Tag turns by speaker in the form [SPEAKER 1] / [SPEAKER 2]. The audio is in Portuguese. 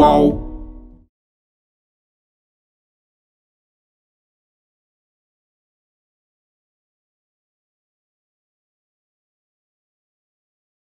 [SPEAKER 1] Qual?